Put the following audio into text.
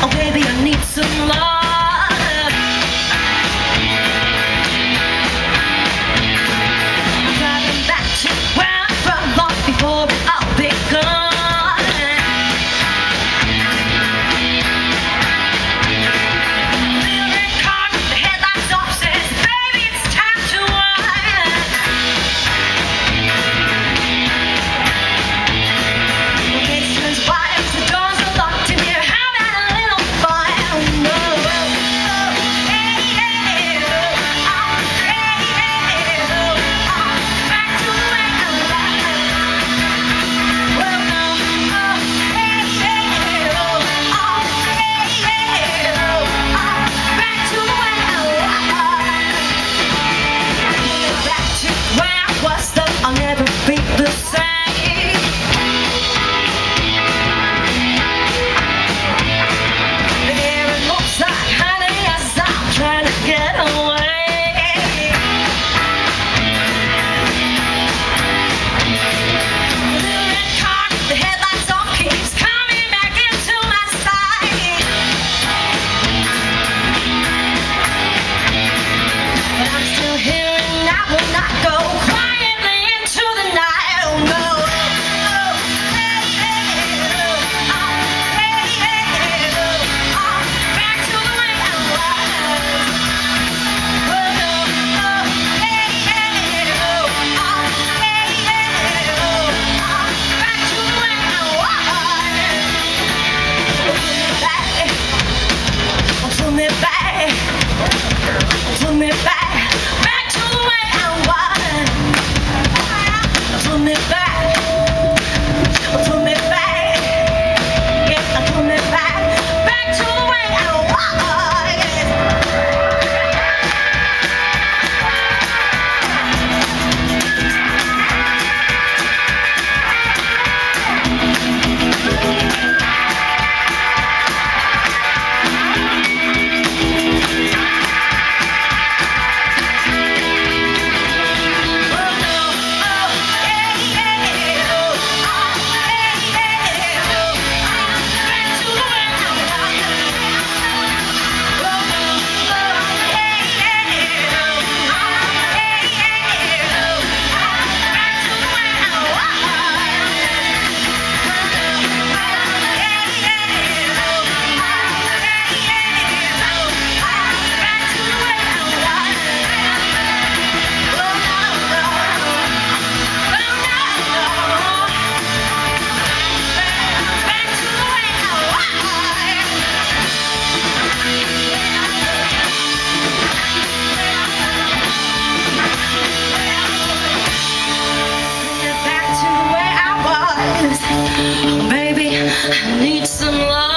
Okay. Baby, I need some love.